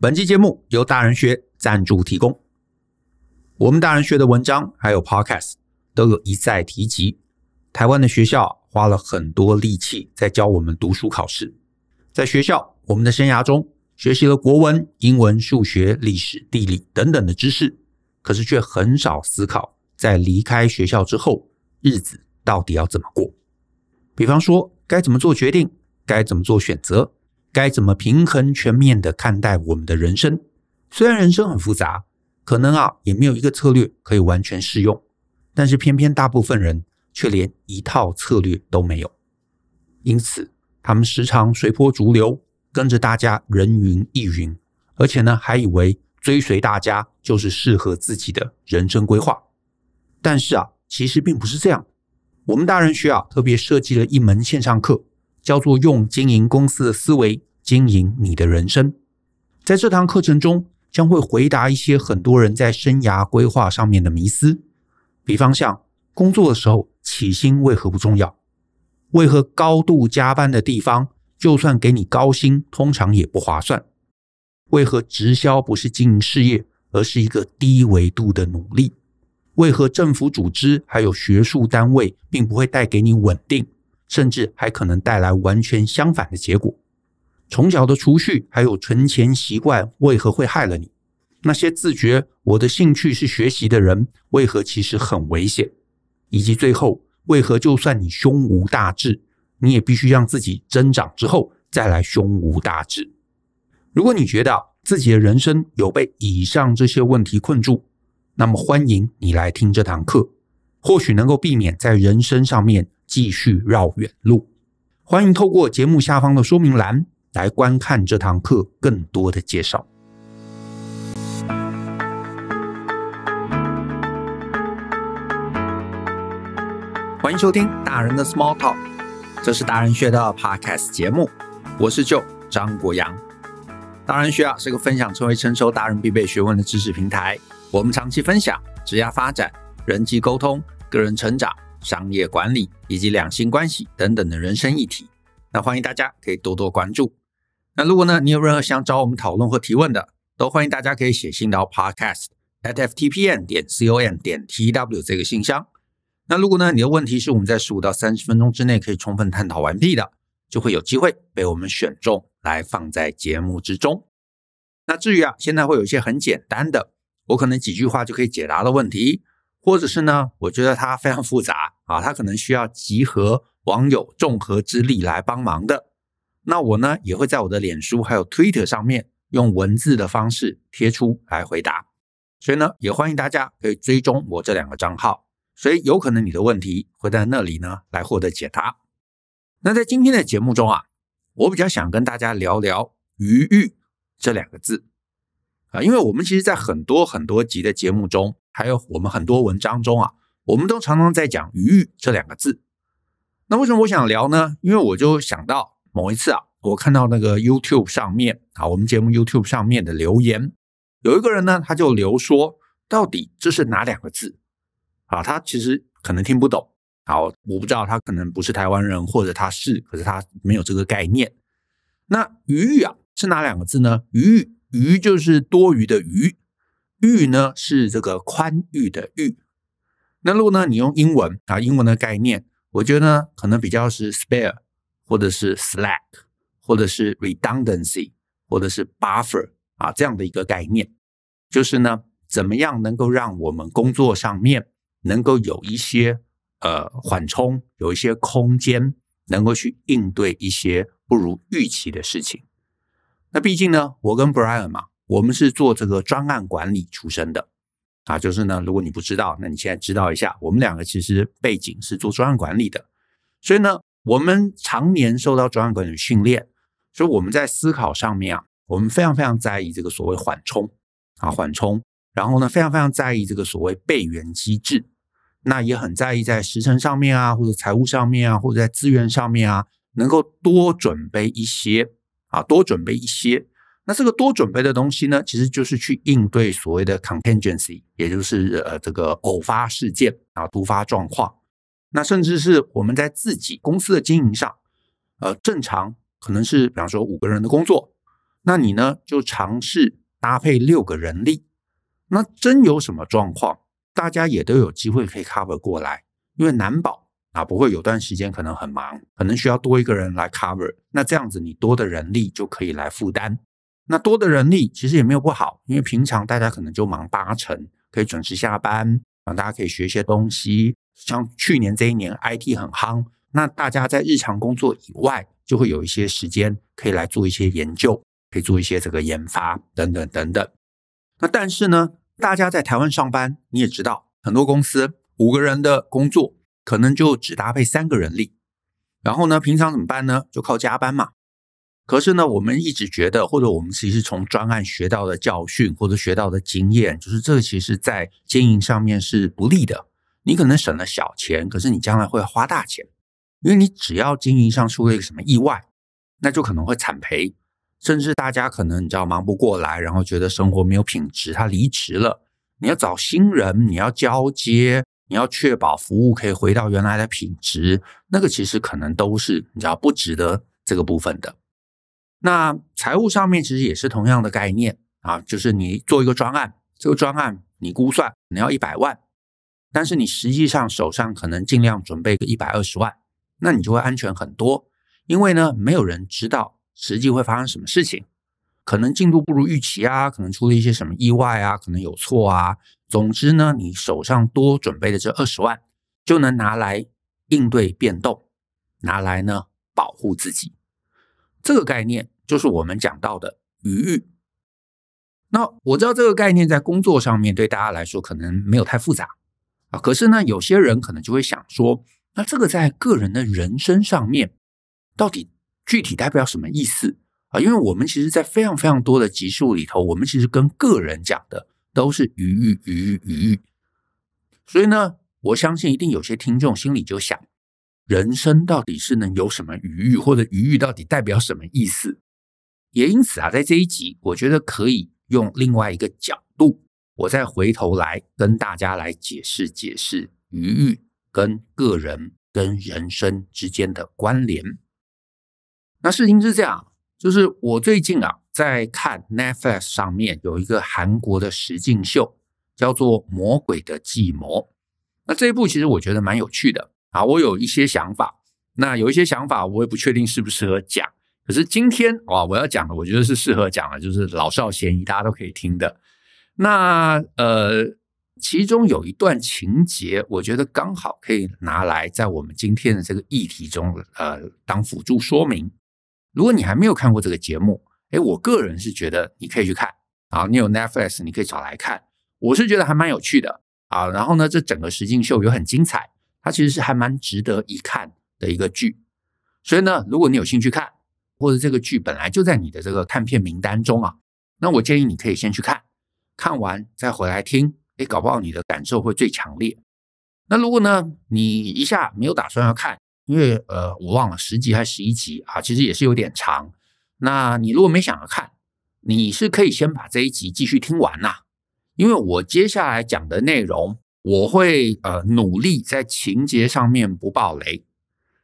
本期节目由大人学赞助提供。我们大人学的文章还有 Podcast 都有一再提及，台湾的学校花了很多力气在教我们读书考试。在学校，我们的生涯中学习了国文、英文、数学、历史、地理等等的知识，可是却很少思考，在离开学校之后，日子到底要怎么过。比方说，该怎么做决定，该怎么做选择。该怎么平衡全面的看待我们的人生？虽然人生很复杂，可能啊也没有一个策略可以完全适用，但是偏偏大部分人却连一套策略都没有，因此他们时常随波逐流，跟着大家人云亦云，而且呢还以为追随大家就是适合自己的人生规划。但是啊，其实并不是这样。我们大人学啊特别设计了一门线上课。叫做用经营公司的思维经营你的人生，在这堂课程中将会回答一些很多人在生涯规划上面的迷思，比方像工作的时候起薪为何不重要？为何高度加班的地方就算给你高薪，通常也不划算？为何直销不是经营事业，而是一个低维度的努力？为何政府组织还有学术单位并不会带给你稳定？甚至还可能带来完全相反的结果。从小的储蓄还有存钱习惯为何会害了你？那些自觉我的兴趣是学习的人，为何其实很危险？以及最后，为何就算你胸无大志，你也必须让自己增长之后再来胸无大志？如果你觉得自己的人生有被以上这些问题困住，那么欢迎你来听这堂课，或许能够避免在人生上面。继续绕远路，欢迎透过节目下方的说明栏来观看这堂课更多的介绍。欢迎收听大人的 Small Talk，这是达人学的 Podcast 节目，我是舅张国阳。达人学啊是个分享成为成熟达人必备学问的知识平台，我们长期分享职业发展、人际沟通、个人成长。商业管理以及两性关系等等的人生议题，那欢迎大家可以多多关注。那如果呢，你有任何想找我们讨论或提问的，都欢迎大家可以写信到 podcast at ftpn 点 com 点 tw 这个信箱。那如果呢，你的问题是我们在十五到三十分钟之内可以充分探讨完毕的，就会有机会被我们选中来放在节目之中。那至于啊，现在会有一些很简单的，我可能几句话就可以解答的问题。或者是呢？我觉得它非常复杂啊，它可能需要集合网友众合之力来帮忙的。那我呢也会在我的脸书还有 Twitter 上面用文字的方式贴出来回答。所以呢，也欢迎大家可以追踪我这两个账号，所以有可能你的问题会在那里呢来获得解答。那在今天的节目中啊，我比较想跟大家聊聊“余欲”这两个字啊，因为我们其实在很多很多集的节目中。还有我们很多文章中啊，我们都常常在讲“余欲”这两个字。那为什么我想聊呢？因为我就想到某一次啊，我看到那个 YouTube 上面啊，我们节目 YouTube 上面的留言，有一个人呢，他就留说，到底这是哪两个字啊？他其实可能听不懂。好，我不知道他可能不是台湾人，或者他是，可是他没有这个概念。那“余欲”啊，是哪两个字呢？“余欲”“余”就是多余的“余”。裕呢是这个宽裕的裕，那如果呢你用英文啊，英文的概念，我觉得呢可能比较是 spare，或者是 slack，或者是 redundancy，或者是 buffer 啊这样的一个概念，就是呢怎么样能够让我们工作上面能够有一些呃缓冲，有一些空间，能够去应对一些不如预期的事情。那毕竟呢，我跟 Brian 嘛。我们是做这个专案管理出身的，啊，就是呢，如果你不知道，那你现在知道一下，我们两个其实背景是做专案管理的，所以呢，我们常年受到专案管理训练，所以我们在思考上面啊，我们非常非常在意这个所谓缓冲。啊，缓冲，然后呢，非常非常在意这个所谓备援机制，那也很在意在时程上面啊，或者财务上面啊，或者在资源上面啊，能够多准备一些啊，多准备一些。那这个多准备的东西呢，其实就是去应对所谓的 contingency，也就是呃这个偶发事件啊、突发状况。那甚至是我们在自己公司的经营上，呃，正常可能是比方说五个人的工作，那你呢就尝试搭配六个人力。那真有什么状况，大家也都有机会可以 cover 过来，因为难保啊不会有段时间可能很忙，可能需要多一个人来 cover。那这样子你多的人力就可以来负担。那多的人力其实也没有不好，因为平常大家可能就忙八成，可以准时下班啊，大家可以学一些东西。像去年这一年 IT 很夯，那大家在日常工作以外，就会有一些时间可以来做一些研究，可以做一些这个研发等等等等。那但是呢，大家在台湾上班，你也知道，很多公司五个人的工作可能就只搭配三个人力，然后呢，平常怎么办呢？就靠加班嘛。可是呢，我们一直觉得，或者我们其实从专案学到的教训或者学到的经验，就是这其实在经营上面是不利的。你可能省了小钱，可是你将来会花大钱，因为你只要经营上出了一个什么意外，那就可能会惨赔，甚至大家可能你知道忙不过来，然后觉得生活没有品质，他离职了。你要找新人，你要交接，你要确保服务可以回到原来的品质，那个其实可能都是你知道不值得这个部分的。那财务上面其实也是同样的概念啊，就是你做一个专案，这个专案你估算你要一百万。但是你实际上手上可能尽量准备个一百二十万，那你就会安全很多。因为呢，没有人知道实际会发生什么事情，可能进度不如预期啊，可能出了一些什么意外啊，可能有错啊。总之呢，你手上多准备的这二十万，就能拿来应对变动，拿来呢保护自己。这个概念就是我们讲到的余裕。那我知道这个概念在工作上面对大家来说可能没有太复杂。啊，可是呢，有些人可能就会想说，那这个在个人的人生上面，到底具体代表什么意思啊？因为我们其实，在非常非常多的集数里头，我们其实跟个人讲的都是余欲、余欲、余欲。所以呢，我相信一定有些听众心里就想，人生到底是能有什么余欲，或者余欲到底代表什么意思？也因此啊，在这一集，我觉得可以用另外一个角度。我再回头来跟大家来解释解释余欲跟个人跟人生之间的关联。那事情是这样，就是我最近啊在看 Netflix 上面有一个韩国的实境秀，叫做《魔鬼的计谋》。那这一部其实我觉得蛮有趣的啊，我有一些想法。那有一些想法我也不确定适不适合讲，可是今天啊我要讲的，我觉得是适合讲的，就是老少咸宜，大家都可以听的。那呃，其中有一段情节，我觉得刚好可以拿来在我们今天的这个议题中，呃，当辅助说明。如果你还没有看过这个节目，哎，我个人是觉得你可以去看啊，你有 Netflix，你可以找来看。我是觉得还蛮有趣的啊。然后呢，这整个实境秀又很精彩，它其实是还蛮值得一看的一个剧。所以呢，如果你有兴趣看，或者这个剧本来就在你的这个看片名单中啊，那我建议你可以先去看。看完再回来听，哎，搞不好你的感受会最强烈。那如果呢，你一下没有打算要看，因为呃，我忘了十集还是十一集啊，其实也是有点长。那你如果没想要看，你是可以先把这一集继续听完呐。因为我接下来讲的内容，我会呃努力在情节上面不爆雷。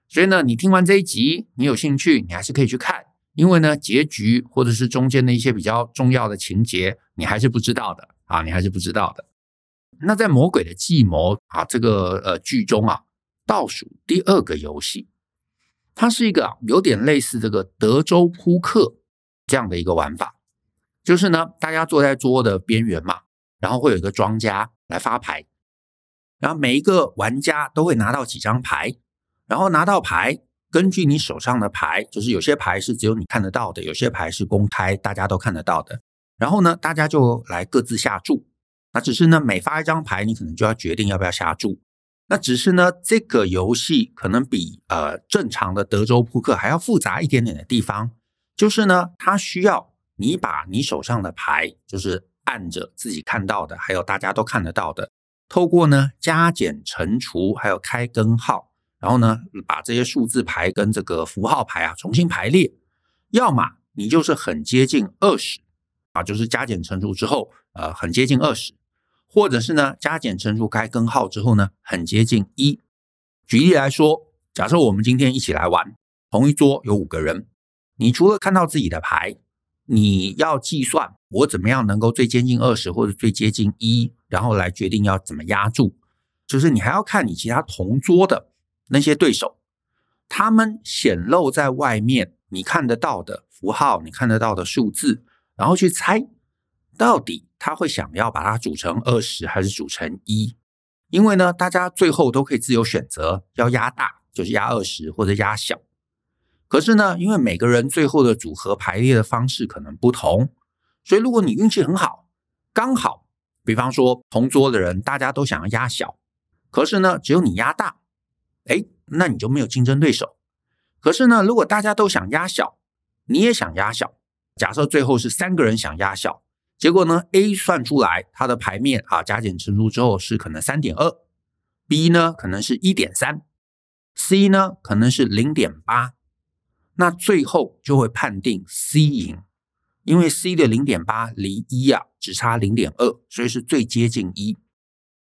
所以呢，你听完这一集，你有兴趣，你还是可以去看。因为呢，结局或者是中间的一些比较重要的情节，你还是不知道的啊，你还是不知道的。那在《魔鬼的计谋》啊这个呃剧中啊，倒数第二个游戏，它是一个有点类似这个德州扑克这样的一个玩法，就是呢，大家坐在桌的边缘嘛，然后会有一个庄家来发牌，然后每一个玩家都会拿到几张牌，然后拿到牌。根据你手上的牌，就是有些牌是只有你看得到的，有些牌是公开，大家都看得到的。然后呢，大家就来各自下注。那只是呢，每发一张牌，你可能就要决定要不要下注。那只是呢，这个游戏可能比呃正常的德州扑克还要复杂一点点的地方，就是呢，它需要你把你手上的牌，就是按着自己看到的，还有大家都看得到的，透过呢加减乘除，还有开根号。然后呢，把这些数字牌跟这个符号牌啊重新排列，要么你就是很接近二十啊，就是加减乘除之后，呃，很接近二十，或者是呢加减乘除开根号之后呢，很接近一。举例来说，假设我们今天一起来玩，同一桌有五个人，你除了看到自己的牌，你要计算我怎么样能够最接近二十或者最接近一，然后来决定要怎么压住。就是你还要看你其他同桌的那些对手，他们显露在外面你看得到的符号，你看得到的数字，然后去猜到底他会想要把它组成二十还是组成一。因为呢，大家最后都可以自由选择要压大，就是压二十或者压小。可是呢，因为每个人最后的组合排列的方式可能不同，所以如果你运气很好，刚好，比方说同桌的人大家都想要压小。可是呢，只有你压大，哎，那你就没有竞争对手。可是呢，如果大家都想压小，你也想压小，假设最后是三个人想压小，结果呢，A 算出来它的牌面啊，加减乘除之后是可能三点二，B 呢可能是一点三，C 呢可能是零点八，那最后就会判定 C 赢，因为 C 的零点八离一啊只差零点二，所以是最接近一。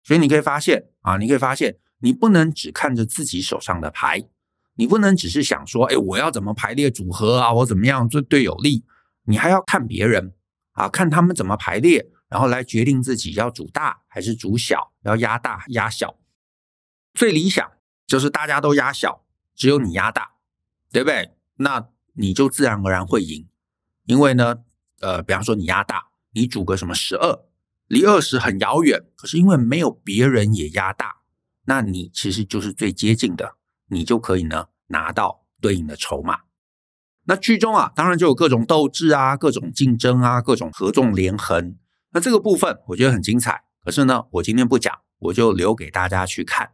所以你可以发现啊，你可以发现，你不能只看着自己手上的牌，你不能只是想说，哎，我要怎么排列组合啊，我怎么样对对有利，你还要看别人啊，看他们怎么排列，然后来决定自己要组大还是组小，要压大压小。最理想就是大家都压小，只有你压大，对不对？那你就自然而然会赢，因为呢，呃，比方说你压大，你组个什么十二。离二十很遥远，可是因为没有别人也压大，那你其实就是最接近的，你就可以呢拿到对应的筹码。那剧中啊，当然就有各种斗志啊，各种竞争啊，各种合纵连横。那这个部分我觉得很精彩，可是呢，我今天不讲，我就留给大家去看。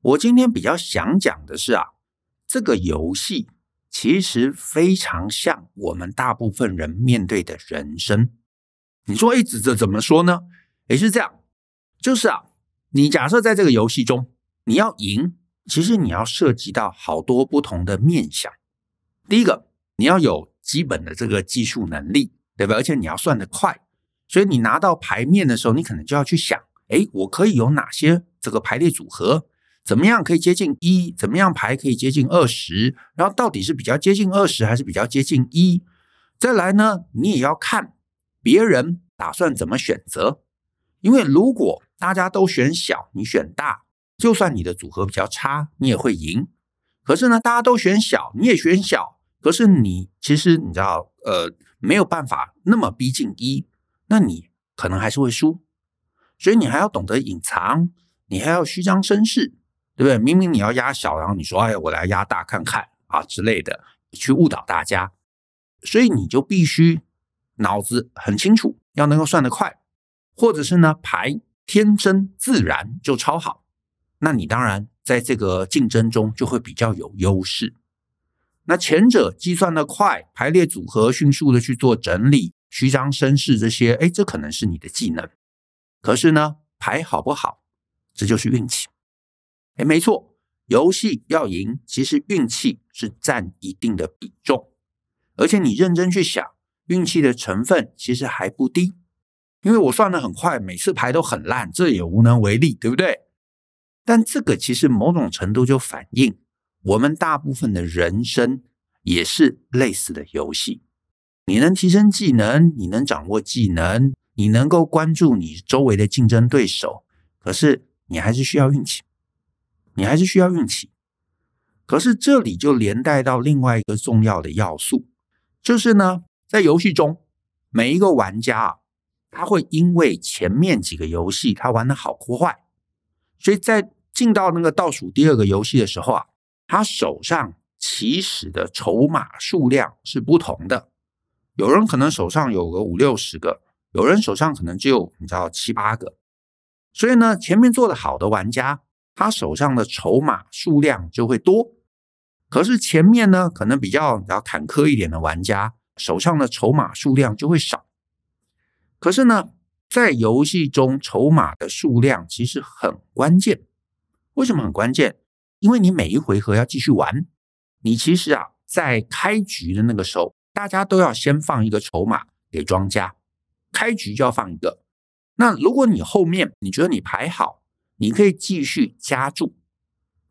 我今天比较想讲的是啊，这个游戏其实非常像我们大部分人面对的人生。你说，哎，这这怎么说呢？也是这样，就是啊，你假设在这个游戏中，你要赢，其实你要涉及到好多不同的面向。第一个，你要有基本的这个技术能力，对吧？而且你要算得快，所以你拿到牌面的时候，你可能就要去想，哎，我可以有哪些这个排列组合？怎么样可以接近一？怎么样排可以接近二十？然后到底是比较接近二十，还是比较接近一？再来呢，你也要看。别人打算怎么选择？因为如果大家都选小，你选大，就算你的组合比较差，你也会赢。可是呢，大家都选小，你也选小，可是你其实你知道，呃，没有办法那么逼近一，那你可能还是会输。所以你还要懂得隐藏，你还要虚张声势，对不对？明明你要压小，然后你说，哎，我来压大看看啊之类的，去误导大家。所以你就必须。脑子很清楚，要能够算得快，或者是呢牌天真自然就超好，那你当然在这个竞争中就会比较有优势。那前者计算的快，排列组合迅速的去做整理，虚张声势这些，哎，这可能是你的技能。可是呢，牌好不好，这就是运气。哎，没错，游戏要赢，其实运气是占一定的比重，而且你认真去想。运气的成分其实还不低，因为我算的很快，每次牌都很烂，这也无能为力，对不对？但这个其实某种程度就反映我们大部分的人生也是类似的游戏。你能提升技能，你能掌握技能，你能够关注你周围的竞争对手，可是你还是需要运气，你还是需要运气。可是这里就连带到另外一个重要的要素，就是呢。在游戏中，每一个玩家啊，他会因为前面几个游戏他玩的好或坏，所以在进到那个倒数第二个游戏的时候啊，他手上起始的筹码数量是不同的。有人可能手上有个五六十个，有人手上可能只有你知道七八个。所以呢，前面做的好的玩家，他手上的筹码数量就会多。可是前面呢，可能比较比较坎坷一点的玩家。手上的筹码数量就会少，可是呢，在游戏中筹码的数量其实很关键。为什么很关键？因为你每一回合要继续玩，你其实啊，在开局的那个时候，大家都要先放一个筹码给庄家，开局就要放一个。那如果你后面你觉得你牌好，你可以继续加注，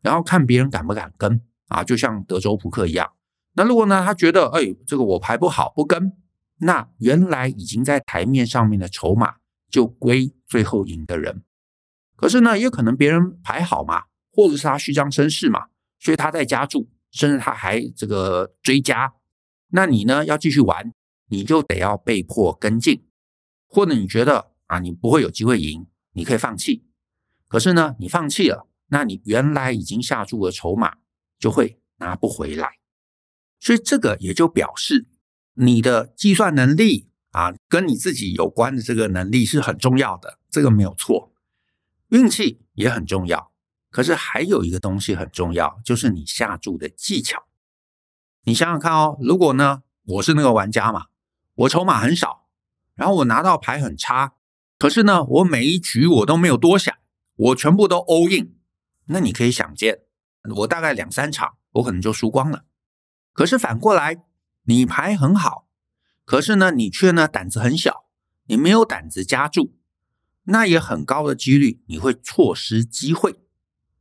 然后看别人敢不敢跟啊，就像德州扑克一样。那如果呢？他觉得，哎，这个我牌不好，不跟，那原来已经在台面上面的筹码就归最后赢的人。可是呢，也可能别人牌好嘛，或者是他虚张声势嘛，所以他在加注，甚至他还这个追加。那你呢要继续玩，你就得要被迫跟进，或者你觉得啊你不会有机会赢，你可以放弃。可是呢，你放弃了，那你原来已经下注的筹码就会拿不回来。所以这个也就表示你的计算能力啊，跟你自己有关的这个能力是很重要的，这个没有错。运气也很重要，可是还有一个东西很重要，就是你下注的技巧。你想想看哦，如果呢，我是那个玩家嘛，我筹码很少，然后我拿到牌很差，可是呢，我每一局我都没有多想，我全部都 all in，那你可以想见，我大概两三场我可能就输光了。可是反过来，你牌很好，可是呢，你却呢胆子很小，你没有胆子加注，那也很高的几率你会错失机会，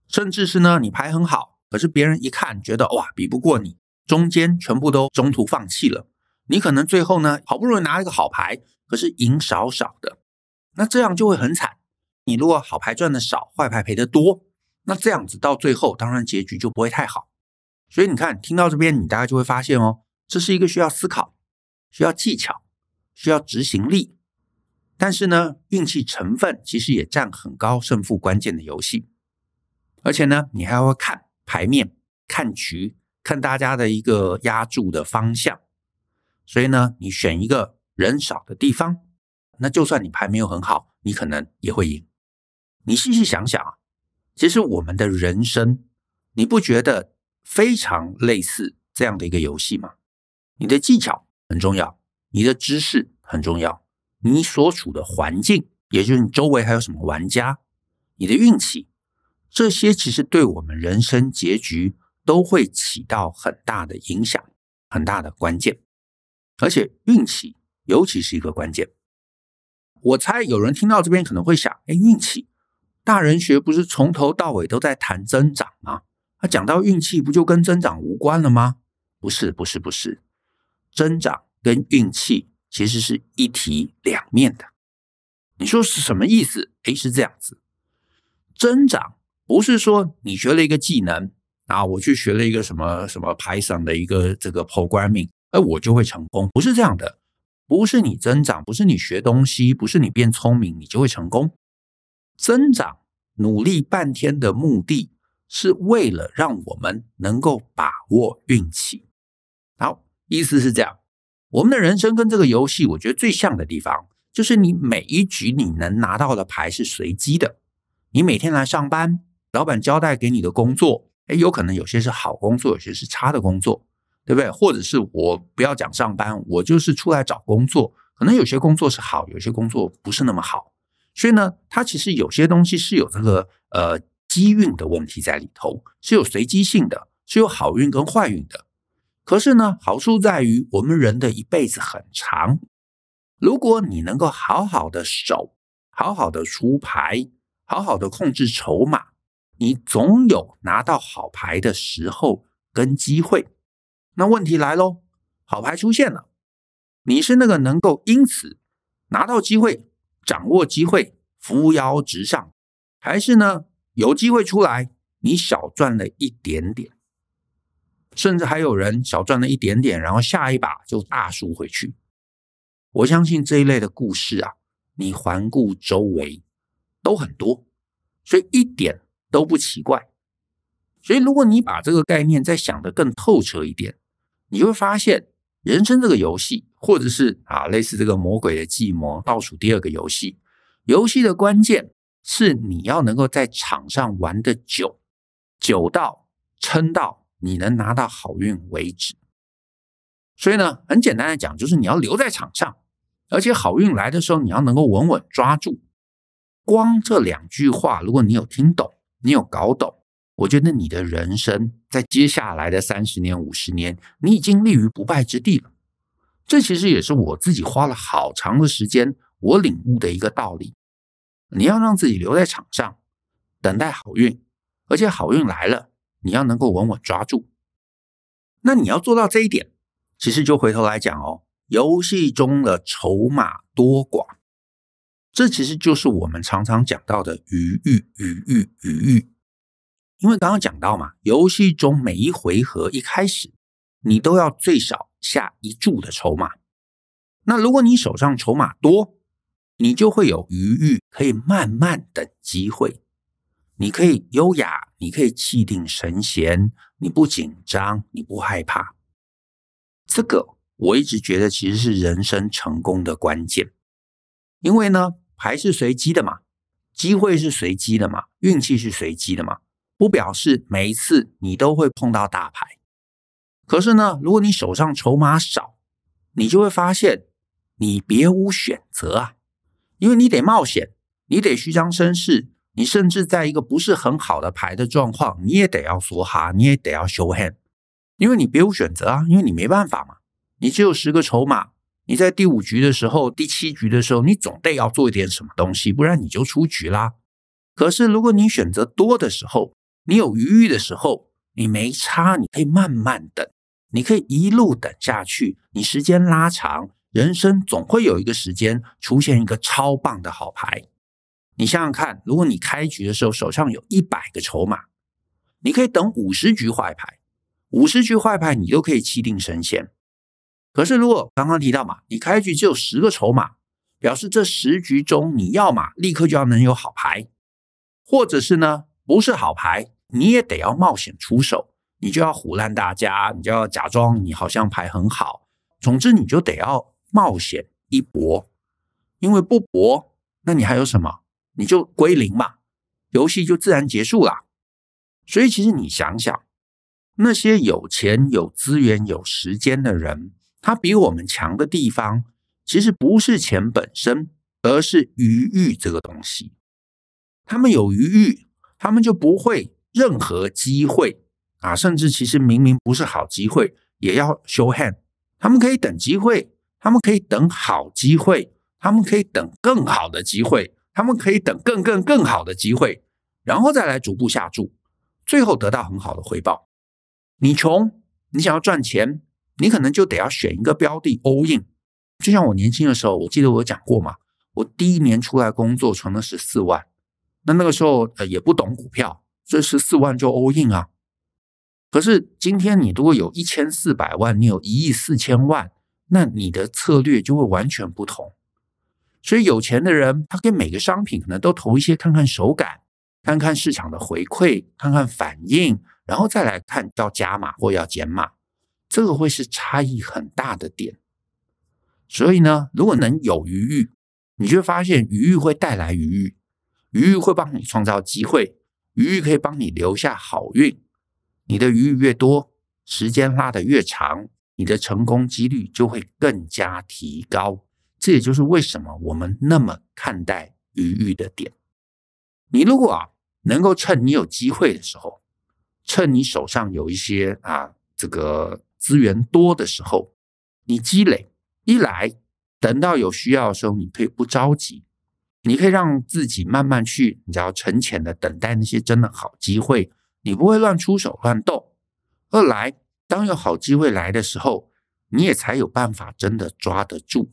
甚至是呢你牌很好，可是别人一看觉得哇比不过你。中间全部都中途放弃了，你可能最后呢好不容易拿了一个好牌，可是赢少少的，那这样就会很惨。你如果好牌赚的少，坏牌赔的多，那这样子到最后当然结局就不会太好。所以你看，听到这边你大概就会发现哦，这是一个需要思考、需要技巧、需要执行力，但是呢运气成分其实也占很高胜负关键的游戏。而且呢，你还要看牌面、看局。看大家的一个压注的方向，所以呢，你选一个人少的地方，那就算你牌没有很好，你可能也会赢。你细细想想啊，其实我们的人生，你不觉得非常类似这样的一个游戏吗？你的技巧很重要，你的知识很重要，你所处的环境，也就是你周围还有什么玩家，你的运气，这些其实对我们人生结局。都会起到很大的影响，很大的关键，而且运气尤其是一个关键。我猜有人听到这边可能会想：哎，运气，大人学不是从头到尾都在谈增长吗？那讲到运气，不就跟增长无关了吗？不是，不是，不是，增长跟运气其实是一体两面的。你说是什么意思？哎，是这样子，增长不是说你学了一个技能。啊，我去学了一个什么什么 Python 的一个这个 programming，哎，我就会成功？不是这样的，不是你增长，不是你学东西，不是你变聪明，你就会成功。增长努力半天的目的是为了让我们能够把握运气。好，意思是这样。我们的人生跟这个游戏，我觉得最像的地方，就是你每一局你能拿到的牌是随机的。你每天来上班，老板交代给你的工作。哎，有可能有些是好工作，有些是差的工作，对不对？或者是我不要讲上班，我就是出来找工作，可能有些工作是好，有些工作不是那么好。所以呢，它其实有些东西是有这个呃机运的问题在里头，是有随机性的，是有好运跟坏运的。可是呢，好处在于我们人的一辈子很长，如果你能够好好的守，好好的出牌，好好的控制筹码。你总有拿到好牌的时候跟机会，那问题来喽，好牌出现了，你是那个能够因此拿到机会、掌握机会、扶摇直上，还是呢有机会出来，你小赚了一点点，甚至还有人小赚了一点点，然后下一把就大输回去。我相信这一类的故事啊，你环顾周围都很多，所以一点。都不奇怪，所以如果你把这个概念再想得更透彻一点，你会发现人生这个游戏，或者是啊类似这个魔鬼的计谋倒数第二个游戏，游戏的关键是你要能够在场上玩的久，久到撑到你能拿到好运为止。所以呢，很简单的讲，就是你要留在场上，而且好运来的时候，你要能够稳稳抓住。光这两句话，如果你有听懂。你有搞懂？我觉得你的人生在接下来的三十年、五十年，你已经立于不败之地了。这其实也是我自己花了好长的时间，我领悟的一个道理。你要让自己留在场上，等待好运，而且好运来了，你要能够稳稳抓住。那你要做到这一点，其实就回头来讲哦，游戏中的筹码多寡。这其实就是我们常常讲到的余裕、余裕、余裕。因为刚刚讲到嘛，游戏中每一回合一开始，你都要最少下一注的筹码。那如果你手上筹码多，你就会有余裕，可以慢慢等机会。你可以优雅，你可以气定神闲，你不紧张，你不害怕。这个我一直觉得其实是人生成功的关键。因为呢，牌是随机的嘛，机会是随机的嘛，运气是随机的嘛，不表示每一次你都会碰到大牌。可是呢，如果你手上筹码少，你就会发现你别无选择啊。因为你得冒险，你得虚张声势，你甚至在一个不是很好的牌的状况，你也得要梭哈，你也得要 show hand，因为你别无选择啊，因为你没办法嘛，你只有十个筹码，你在第五局的时候、第七局的时候，你总得要做一点什么东西，不然你就出局啦。可是如果你选择多的时候，你有余裕的时候，你没差，你可以慢慢等，你可以一路等下去，你时间拉长。人生总会有一个时间出现一个超棒的好牌。你想想看，如果你开局的时候手上有一百个筹码，你可以等五十局坏牌，五十局坏牌你都可以气定神闲。可是如果刚刚提到嘛，你开局只有十个筹码，表示这十局中你要嘛立刻就要能有好牌，或者是呢不是好牌，你也得要冒险出手，你就要唬烂大家，你就要假装你好像牌很好，总之你就得要。冒险一搏，因为不搏，那你还有什么？你就归零嘛，游戏就自然结束了。所以，其实你想想，那些有钱、有资源、有时间的人，他比我们强的地方，其实不是钱本身，而是余裕这个东西。他们有余裕，他们就不会任何机会啊，甚至其实明明不是好机会，也要 show hand。他们可以等机会。他们可以等好机会，他们可以等更好的机会，他们可以等更更更好的机会，然后再来逐步下注，最后得到很好的回报。你穷，你想要赚钱，你可能就得要选一个标的 all in。就像我年轻的时候，我记得我讲过嘛，我第一年出来工作存了十四万，那那个时候呃也不懂股票，这十四万就 all in 啊。可是今天你如果有一千四百万，你有一亿四千万。那你的策略就会完全不同，所以有钱的人，他给每个商品可能都投一些，看看手感，看看市场的回馈，看看反应，然后再来看要加码或要减码，这个会是差异很大的点。所以呢，如果能有余裕，你就会发现余裕会带来余裕，余裕会帮你创造机会，余裕可以帮你留下好运。你的余裕越多，时间拉得越长。你的成功几率就会更加提高，这也就是为什么我们那么看待余裕的点。你如果啊能够趁你有机会的时候，趁你手上有一些啊这个资源多的时候，你积累一来，等到有需要的时候，你可以不着急，你可以让自己慢慢去，你只要沉潜的等待那些真的好机会，你不会乱出手乱动。二来。当有好机会来的时候，你也才有办法真的抓得住，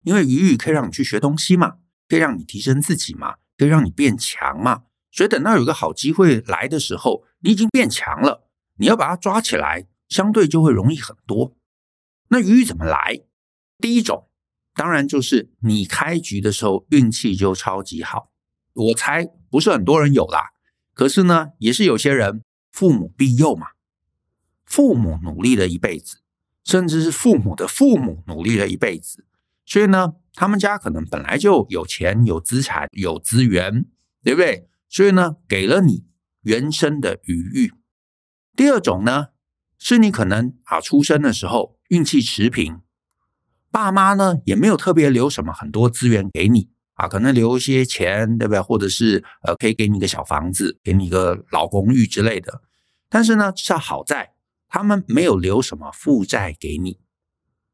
因为鱼语可以让你去学东西嘛，可以让你提升自己嘛，可以让你变强嘛。所以等到有个好机会来的时候，你已经变强了，你要把它抓起来，相对就会容易很多。那鱼语怎么来？第一种，当然就是你开局的时候运气就超级好。我猜不是很多人有啦，可是呢，也是有些人父母庇佑嘛。父母努力了一辈子，甚至是父母的父母努力了一辈子，所以呢，他们家可能本来就有钱、有资产、有资源，对不对？所以呢，给了你原生的余裕。第二种呢，是你可能啊出生的时候运气持平，爸妈呢也没有特别留什么很多资源给你可能留一些钱，对不对？或者是呃，可以给你一个小房子，给你一个老公寓之类的。但是呢，至少好在。他们没有留什么负债给你，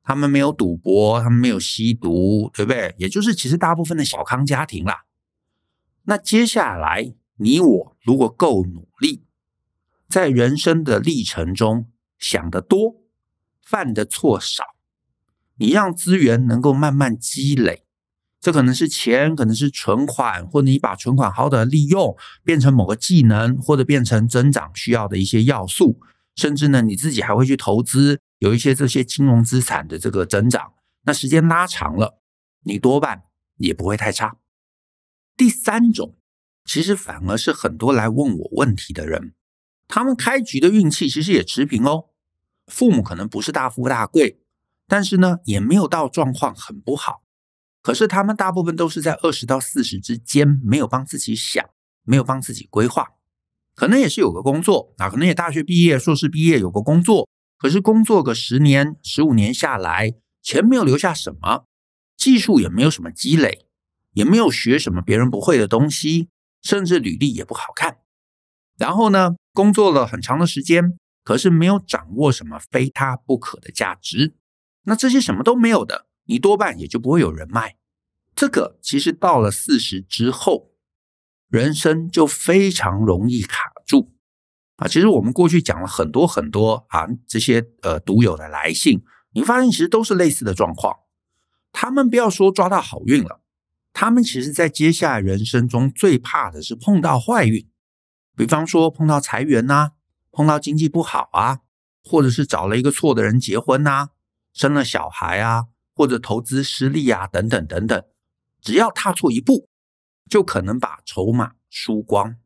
他们没有赌博，他们没有吸毒，对不对？也就是其实大部分的小康家庭啦。那接下来你我如果够努力，在人生的历程中想得多，犯的错少，你让资源能够慢慢积累，这可能是钱，可能是存款，或者你把存款好的利用，变成某个技能，或者变成增长需要的一些要素，甚至呢，你自己还会去投资，有一些这些金融资产的这个增长，那时间拉长了，你多半也不会太差。第三种，其实反而是很多来问我问题的人，他们开局的运气其实也持平哦。父母可能不是大富大贵，但是呢，也没有到状况很不好。可是他们大部分都是在二十到四十之间，没有帮自己想，没有帮自己规划。可能也是有个工作啊，可能也大学毕业、硕士毕业有个工作，可是工作个十年、十五年下来，钱没有留下什么，技术也没有什么积累，也没有学什么别人不会的东西，甚至履历也不好看。然后呢，工作了很长的时间。可是没有掌握什么非他不可的价值，那这些什么都没有的，你多半也就不会有人脉。这个其实到了四十之后，人生就非常容易卡住啊。其实我们过去讲了很多很多啊，这些呃独有的来信，你发现其实都是类似的状况。他们不要说抓到好运了，他们其实在接下来人生中最怕的是碰到坏运，比方说碰到裁员呐。碰到经济不好啊，或者是找了一个错的人结婚呐，生了小孩啊，或者投资失利啊，等等等等，只要踏错一步，就可能把筹码输光。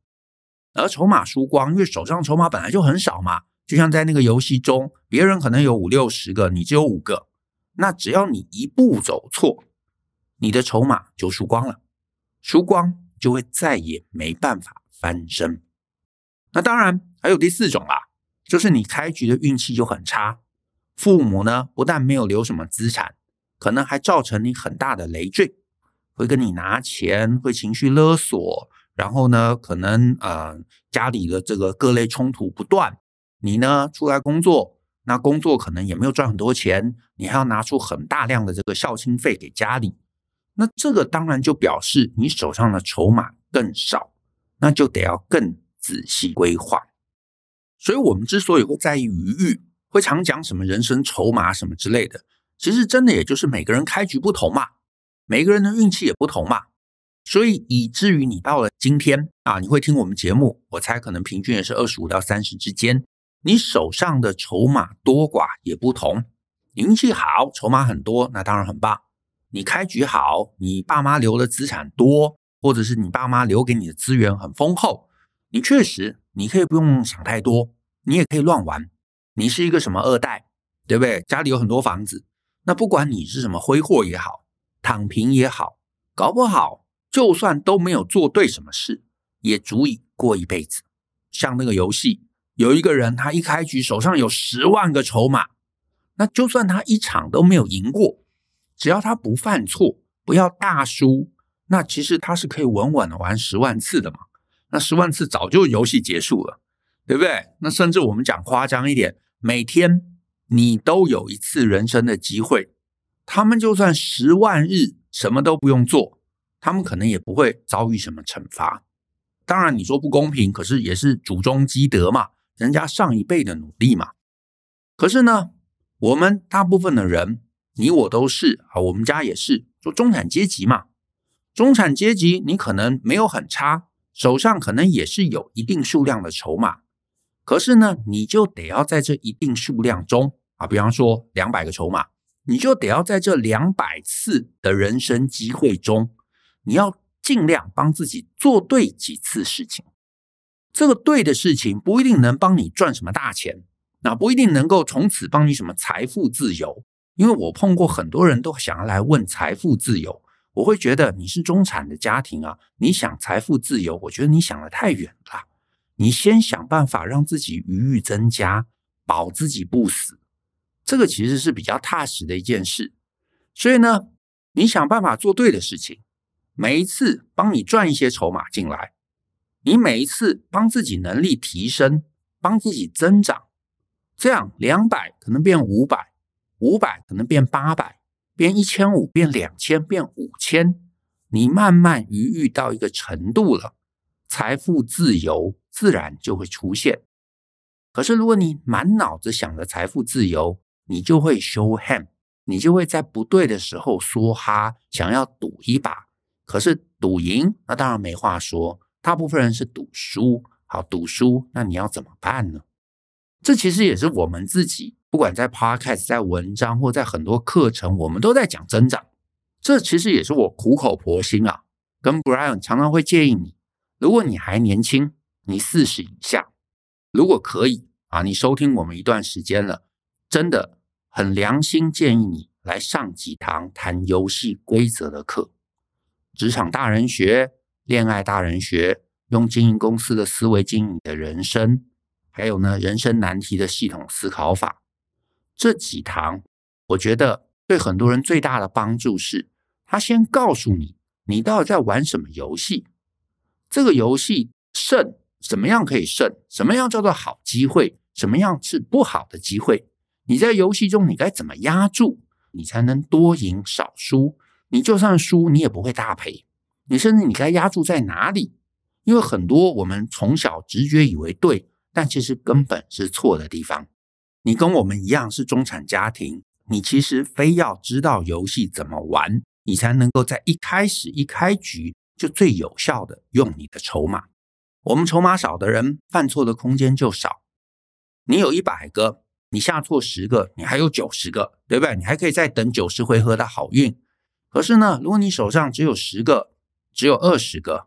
而筹码输光，因为手上筹码本来就很少嘛，就像在那个游戏中，别人可能有五六十个，你只有五个，那只要你一步走错，你的筹码就输光了，输光就会再也没办法翻身。那当然。还有第四种啦，就是你开局的运气就很差，父母呢不但没有留什么资产，可能还造成你很大的累赘，会跟你拿钱，会情绪勒索，然后呢，可能呃家里的这个各类冲突不断，你呢出来工作，那工作可能也没有赚很多钱，你还要拿出很大量的这个孝亲费给家里，那这个当然就表示你手上的筹码更少，那就得要更仔细规划。所以，我们之所以会在意余裕，会常讲什么人生筹码什么之类的，其实真的也就是每个人开局不同嘛，每个人的运气也不同嘛。所以，以至于你到了今天啊，你会听我们节目，我猜可能平均也是二十五到三十之间，你手上的筹码多寡也不同。你运气好，筹码很多，那当然很棒。你开局好，你爸妈留的资产多，或者是你爸妈留给你的资源很丰厚，你确实。你可以不用想太多，你也可以乱玩。你是一个什么二代，对不对？家里有很多房子，那不管你是什么挥霍也好，躺平也好，搞不好就算都没有做对什么事，也足以过一辈子。像那个游戏，有一个人他一开局手上有十万个筹码，那就算他一场都没有赢过，只要他不犯错，不要大输，那其实他是可以稳稳的玩十万次的嘛。那十万次早就游戏结束了，对不对？那甚至我们讲夸张一点，每天你都有一次人生的机会，他们就算十万日什么都不用做，他们可能也不会遭遇什么惩罚。当然你说不公平，可是也是祖宗积德嘛，人家上一辈的努力嘛。可是呢，我们大部分的人，你我都是啊，我们家也是，做中产阶级嘛。中产阶级你可能没有很差。手上可能也是有一定数量的筹码，可是呢，你就得要在这一定数量中比方说两百个筹码，你就得要在这两百次的人生机会中，你要尽量帮自己做对几次事情。这个对的事情不一定能帮你赚什么大钱，那不一定能够从此帮你什么财富自由。因为我碰过很多人都想要来问财富自由。我会觉得你是中产的家庭啊，你想财富自由，我觉得你想的太远了。你先想办法让自己余裕增加，保自己不死，这个其实是比较踏实的一件事。所以呢，你想办法做对的事情，每一次帮你赚一些筹码进来，你每一次帮自己能力提升，帮自己增长，这样两百可能变五百，五百可能变八百。变一千五，变两千，变五千，你慢慢余裕到一个程度了，财富自由自然就会出现。可是如果你满脑子想着财富自由，你就会 show hand，你就会在不对的时候说哈，想要赌一把。可是赌赢，那当然没话说。大部分人是赌输，好赌输，那你要怎么办呢？这其实也是我们自己，不管在 podcast、在文章或在很多课程，我们都在讲增长。这其实也是我苦口婆心啊，跟 Brian 常常会建议你，如果你还年轻，你四十以下，如果可以啊，你收听我们一段时间了，真的很良心建议你来上几堂谈游戏规则的课，职场大人学。恋爱大人学，用经营公司的思维经营你的人生，还有呢人生难题的系统思考法，这几堂，我觉得对很多人最大的帮助是，他先告诉你，你到底在玩什么游戏，这个游戏胜怎么样可以胜，什么样叫做好机会，什么样是不好的机会，你在游戏中你该怎么压住，你才能多赢少输，你就算输，你也不会大赔。你甚至你该压注在哪里？因为很多我们从小直觉以为对，但其实根本是错的地方。你跟我们一样是中产家庭，你其实非要知道游戏怎么玩，你才能够在一开始一开局就最有效的用你的筹码。我们筹码少的人，犯错的空间就少。你有一百个，你下错十个，你还有九十个，对不对？你还可以再等九十回合的好运。可是呢，如果你手上只有十个，只有二十个，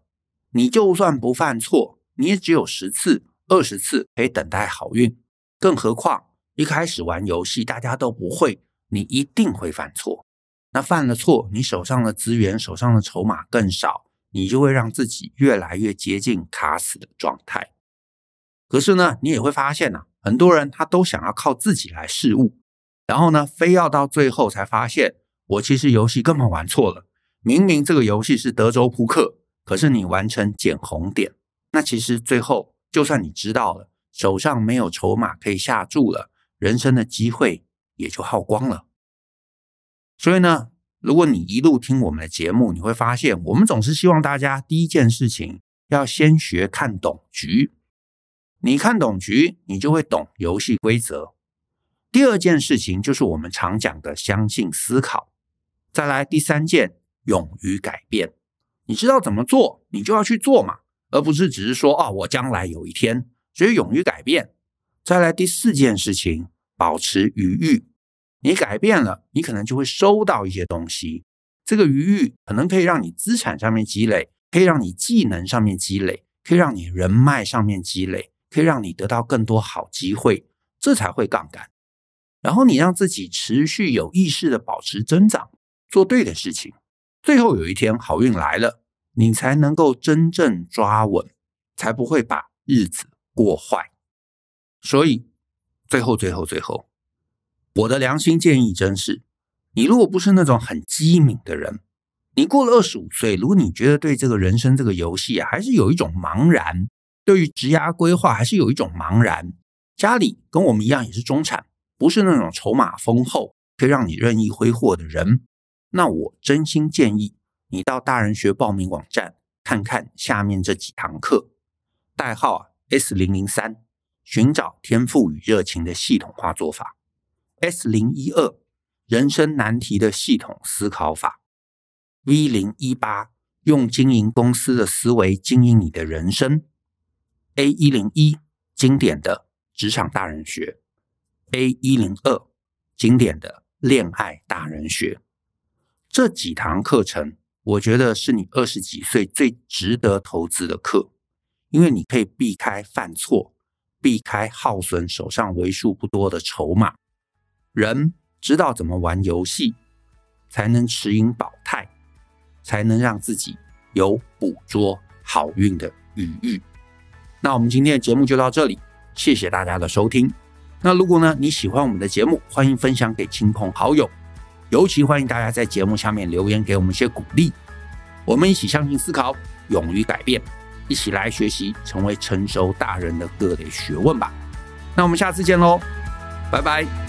你就算不犯错，你也只有十次、二十次可以等待好运。更何况一开始玩游戏大家都不会，你一定会犯错。那犯了错，你手上的资源、手上的筹码更少，你就会让自己越来越接近卡死的状态。可是呢，你也会发现呢，很多人他都想要靠自己来试物，然后呢，非要到最后才发现，我其实游戏根本玩错了。明明这个游戏是德州扑克，可是你完成捡红点，那其实最后就算你知道了，手上没有筹码可以下注了，人生的机会也就耗光了。所以呢，如果你一路听我们的节目，你会发现，我们总是希望大家第一件事情要先学看懂局。你看懂局，你就会懂游戏规则。第二件事情就是我们常讲的相信思考。再来第三件。勇于改变，你知道怎么做，你就要去做嘛，而不是只是说啊，我将来有一天。所以勇于改变。再来第四件事情，保持余裕。你改变了，你可能就会收到一些东西。这个余裕可能可以让你资产上面积累，可以让你技能上面积累，可以让你人脉上面积累，可以让你得到更多好机会，这才会杠杆。然后你让自己持续有意识的保持增长，做对的事情。最后有一天好运来了，你才能够真正抓稳，才不会把日子过坏。所以最后最后最后，我的良心建议真是：你如果不是那种很机敏的人，你过了二十五岁，如果你觉得对这个人生这个游戏啊，还是有一种茫然，对于职涯规划还是有一种茫然，家里跟我们一样也是中产，不是那种筹码丰厚可以让你任意挥霍的人。那我真心建议你到大人学报名网站看看下面这几堂课，代号啊 S 零零三，寻找天赋与热情的系统化做法。；S 零一二，人生难题的系统思考法。；V 零一八，用经营公司的思维经营你的人生。；A 一零一，经典的职场大人学；A 一零二，经典的恋爱大人学。这几堂课程，我觉得是你二十几岁最值得投资的课，因为你可以避开犯错，避开耗损手上为数不多的筹码。人知道怎么玩游戏，才能持盈保泰，才能让自己有捕捉好运的余裕。那我们今天的节目就到这里，谢谢大家的收听。那如果呢你喜欢我们的节目，欢迎分享给亲朋好友。尤其欢迎大家在节目下面留言给我们一些鼓励，我们一起相信思考，勇于改变，一起来学习成为成熟大人的各类学问吧。那我们下次见喽，拜拜。